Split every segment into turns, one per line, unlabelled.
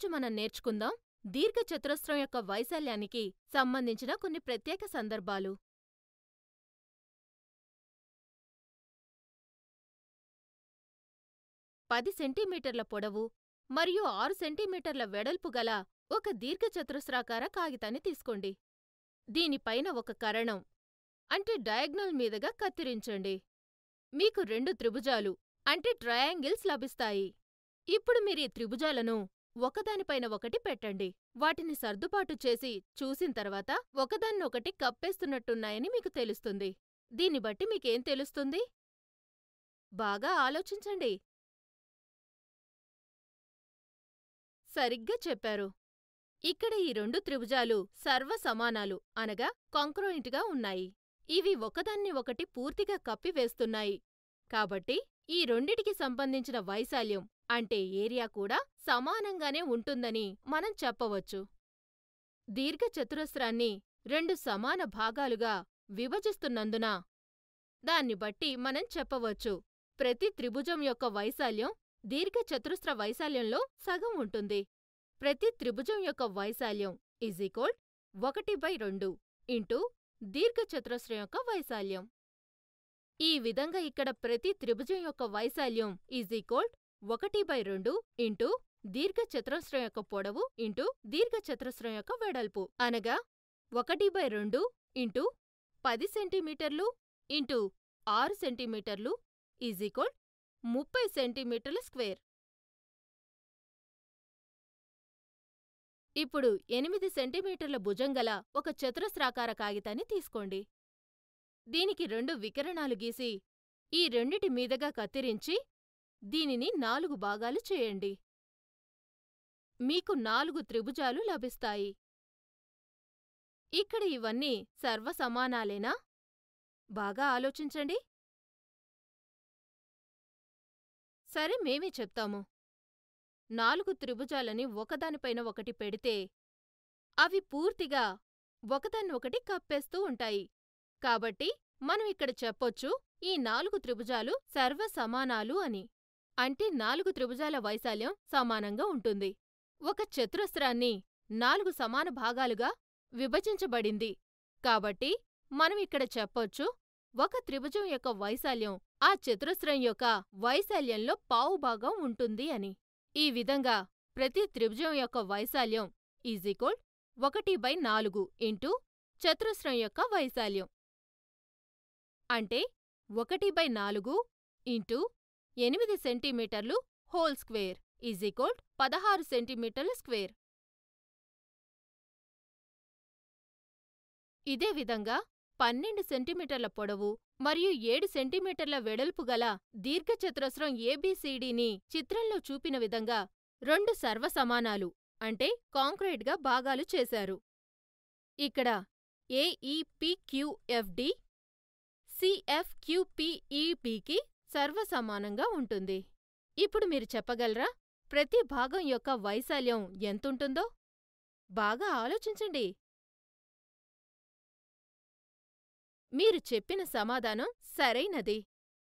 ఈరోజు మనం నేర్చుకుందాం దీర్ఘచతురస్రం యొక్క వైశాల్యానికి సంబంధించిన కొన్ని ప్రత్యేక సందర్భాలు. పది సెంటీమీటర్ల పొడవు మరియు ఆరు సెంటీమీటర్ల వెడల్పు గల ఒక దీర్ఘచతురస్రాకార కాగితాన్ని తీసుకోండి. దీనిపైన ఒక కరణం అంటే డయాగ్నల్ మీదుగా కత్తిరించండి. మీకు రెండు త్రిభుజాలు అంటే ట్రయాంగిల్స్ లభిస్తాయి. ఇప్పుడు మీరీ త్రిభుజాలను ఒకదానిపైన ఒకటి పెట్టండి. వాటిని సర్దుబాటు చేసి చూసిన తర్వాత ఒకదాన్నొకటి కప్పేస్తున్నట్టున్నాయని మీకు తెలుస్తుంది. దీన్ని బట్టి మీకేం తెలుస్తుంది? బాగా ఆలోచించండి. సరిగ్గా చెప్పారు. ఇక్కడ ఈ రెండు త్రిభుజాలు సర్వసమానాలు అనగా కాంక్రోయింట్గా ఉన్నాయి. ఇవి ఒకదాన్ని ఒకటి పూర్తిగా కప్పివేస్తున్నాయి. కాబట్టి ఈ రెండిటికి సంబంధించిన వైశాల్యం అంటే ఏరియా కూడా సమానంగానే ఉంటుందని మనం చెప్పవచ్చు. దీర్ఘచతురస్రాన్ని రెండు సమాన భాగాలుగా విభజిస్తున్నందున దాన్ని బట్టి మనం చెప్పవచ్చు ప్రతి త్రిభుజం యొక్క వైశాల్యం దీర్ఘచతురస్ర వైశాల్యంలో సగం ఉంటుంది. ప్రతి త్రిభుజం యొక్క వైశాల్యం ఈజ్ ఈక్వల్ ఒకటి బై రెండు ఇంటూ దీర్ఘచతురస్రం యొక్క వైశాల్యం. ఈ విధంగా ఇక్కడ ప్రతి త్రిభుజం యొక్క వైశాల్యం ఈజ్ ఈక్వల్ ఒకటి బై రెండు ఇంటూ దీర్ఘచతురస్రం యొక్క పొడవు ఇంటూ దీర్ఘచతురస్రం యొక్క వెడల్పు అనగా ఒకటి బై రెండు ఇంటూ పది సెంటీమీటర్లు ఇంటూ ఆరు సెంటీమీటర్లు ఈజ్ ఈక్వల్ ముప్పై సెంటీమీటర్ల స్క్వేర్. ఇప్పుడు ఎనిమిది సెంటీమీటర్ల భుజంగల ఒక చతురస్రాకార కాగితాన్ని తీసుకోండి. దీనికి రెండు వికరణాలు గీసి ఈ రెండిటి మీదగా కత్తిరించి దీనిని నాలుగు భాగాలు చేయండి. మీకు నాలుగు త్రిభుజాలు లభిస్తాయి. ఇక్కడ ఇవన్నీ సర్వసమానాలేనా? బాగా ఆలోచించండి. సరే మేమే చెప్తాము. నాలుగు త్రిభుజాలని ఒకదానిపైన ఒకటి పెడితే అవి పూర్తిగా ఒకదాన్నొకటి కప్పేస్తూ ఉంటాయి. కాబట్టి మనం ఇక్కడ చెప్పొచ్చు ఈ నాలుగు త్రిభుజాలు సర్వసమానాలు అని. అంటే నాలుగు త్రిభుజాల వైశాల్యం సమానంగా ఉంటుంది. ఒక చతురస్రాన్ని నాలుగు సమాన భాగాలుగా విభజించబడింది. కాబట్టి మనం ఇక్కడ చెప్పొచ్చు ఒక త్రిభుజం యొక్క వైశాల్యం ఆ చతురస్రం యొక్క వైశాల్యంలో పావుభాగం ఉంటుంది అని. ఈ విధంగా ప్రతి త్రిభుజం యొక్క వైశాల్యం ఈజ్ ఈక్వల్ ఒకటి బై నాలుగు ఇంటూ చతురస్రం యొక్క వైశాల్యం. అంటే ఒకటి బై నాలుగు ఇంటూ ఎనిమిది సెంటీమీటర్లు హోల్ స్క్వేర్ ఈజ్ ఈక్వల్ పదహారు సెంటీమీటర్ల స్క్వేర్. ఇదే విధంగా పన్నెండు సెంటీమీటర్ల పొడవు మరియు ఏడు సెంటీమీటర్ల వెడల్పు గల దీర్ఘచతురస్రం ఏబీసీడీని చిత్రంలో చూపిన విధంగా రెండు సర్వసమానాలు అంటే కాంక్రీట్గా భాగాలు చేశారు. ఇక్కడ ఏఈపిక్యూఎఫ్డి సిఎఫ్క్యూపీఈబీకి సర్వసమానంగా ఉంటుంది. ఇప్పుడు మీరు చెప్పగలరా ప్రతి భాగం యొక్క వైశాల్యం ఎంతుంటుందో? బాగా ఆలోచించండి. మీరు చెప్పిన సమాధానం సరైనది.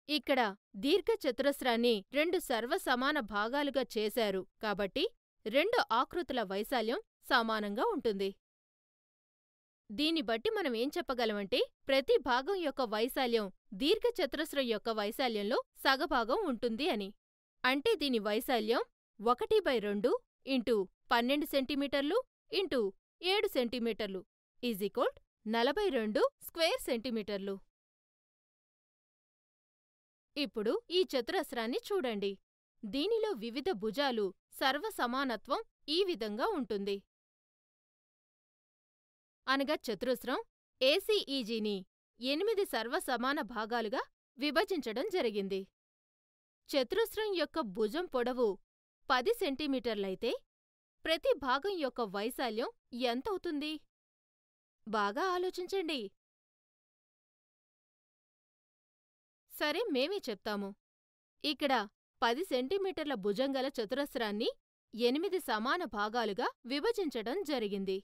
ఇక్కడ దీర్ఘచతురస్రాన్ని రెండు సర్వసమాన భాగాలుగా చేశారు కాబట్టి రెండు ఆకృతుల వైశాల్యం సమానంగా ఉంటుంది. దీన్ని బట్టి మనం ఏం చెప్పగలమంటే ప్రతి భాగం యొక్క వైశాల్యం దీర్ఘచతురస్రం యొక్క వైశాల్యంలో సగభాగం ఉంటుంది అని. అంటే దీని వైశాల్యం ఒకటి బై రెండు ఇంటూ పన్నెండు సెంటీమీటర్లు ఇంటూ ఏడు సెంటీమీటర్లు ఈజ్ నలభై రెండు స్క్వేర్ సెంటీమీటర్లు. ఇప్పుడు ఈ చతురస్రాన్ని చూడండి. దీనిలో వివిధ భుజాలు సర్వసమానత్వం ఈ విధంగా ఉంటుంది. అనగా చతురస్రం ఏసీఈజీని ఎనిమిది సర్వసమాన భాగాలుగా విభజించడం జరిగింది. చతురస్రం యొక్క భుజం పొడవు పది సెంటీమీటర్లైతే ప్రతి భాగం యొక్క వైశాల్యం ఎంతవుతుంది? బాగా ఆలోచించండి. సరే మేమే చెప్తాము. ఇక్కడ పది సెంటీమీటర్ల భుజంగల చతురస్రాన్ని ఎనిమిది సమాన భాగాలుగా విభజించడం జరిగింది.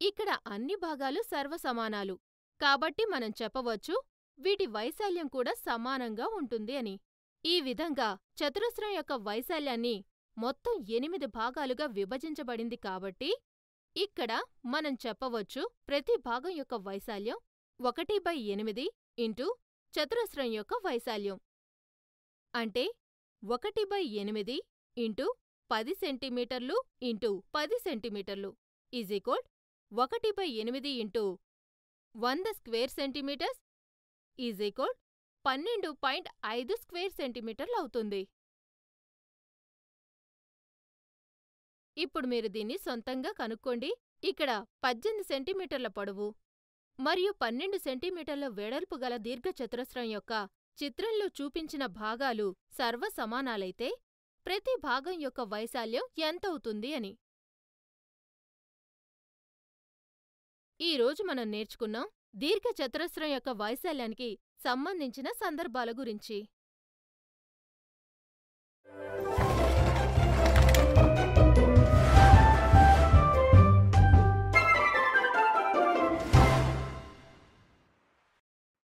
ఇక్కడ అన్ని భాగాలు సర్వసమానాలు. కాబట్టి మనం చెప్పవచ్చు వీటి వైశాల్యం కూడా సమానంగా ఉంటుంది అని. ఈ విధంగా చతురస్రం యొక్క వైశాల్యాన్ని మొత్తం ఎనిమిది భాగాలుగా విభజించబడింది కాబట్టి ఇక్కడ మనం చెప్పవచ్చు ప్రతి భాగం యొక్క వైశాల్యం ఒకటి బై ఎనిమిది ఇంటూ చతురస్రం యొక్క వైశాల్యం అంటే ఒకటి బై ఎనిమిది ఇంటూ పది సెంటీమీటర్లు ఇంటూ పది సెంటీమీటర్లు ఈజీకోడ్ ఒకటి బై ఎనిమిది ఇంటూ వంద స్క్వేర్ సెంటీమీటర్స్ ఈజీక్వల్ పన్నెండు పాయింట్ ఐదు స్క్వేర్ సెంటీమీటర్లు అవుతుంది. ఇప్పుడు మీరు దీన్ని సొంతంగా కనుక్కోండి. ఇక్కడ పద్దెనిమిది సెంటీమీటర్ల పొడవు మరియు పన్నెండు సెంటీమీటర్ల వెడల్పు గల దీర్ఘచతురస్రం యొక్క చిత్రంలో చూపించిన భాగాలు సర్వసమానాలైతే ప్రతి భాగం యొక్క వైశాల్యం ఎంతవుతుంది అని. ఈ రోజు మనం నేర్చుకున్నాం దీర్ఘచతురస్రం యొక్క వైశాల్యానికి సంబంధించిన సందర్భాల గురించి.